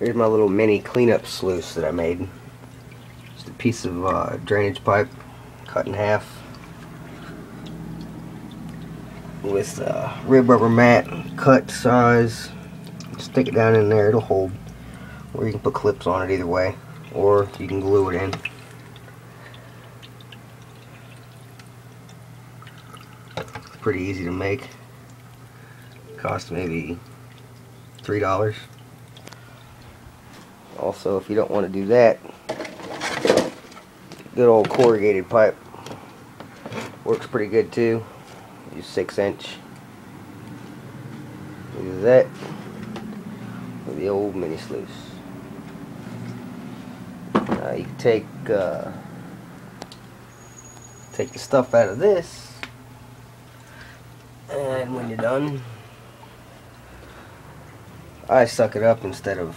Here's my little mini cleanup sluice that I made. Just a piece of uh, drainage pipe cut in half with uh, rib rubber mat cut size. Stick it down in there, it'll hold. Or you can put clips on it either way. Or you can glue it in. Pretty easy to make. Cost maybe three dollars. Also, if you don't want to do that, good old corrugated pipe works pretty good too. Use six inch. Use that with the old mini sluice. Now you take uh, take the stuff out of this, and when you're done, I suck it up instead of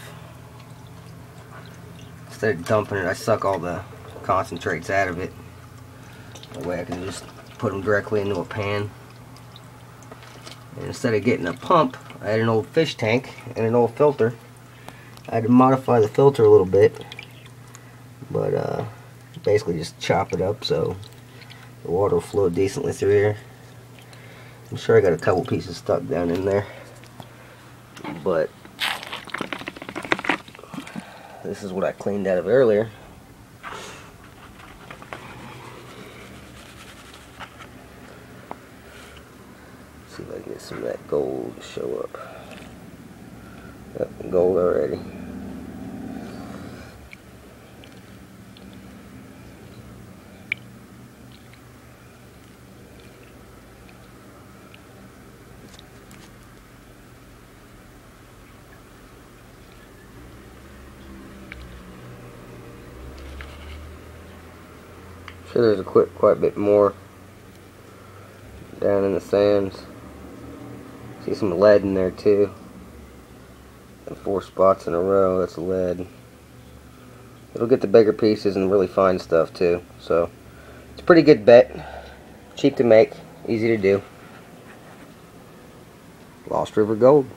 instead of dumping it. I suck all the concentrates out of it. That way I can just put them directly into a pan. And instead of getting a pump, I had an old fish tank and an old filter. I had to modify the filter a little bit, but uh, basically just chop it up so the water will flow decently through here. I'm sure I got a couple pieces stuck down in there, but this is what I cleaned out of earlier. See if I can get some of that gold to show up. Yep, gold already. Sure there's a quite, quite a bit more down in the sands. See some lead in there too. And four spots in a row, that's lead. It'll get the bigger pieces and really fine stuff too. So it's a pretty good bet. Cheap to make, easy to do. Lost River Gold.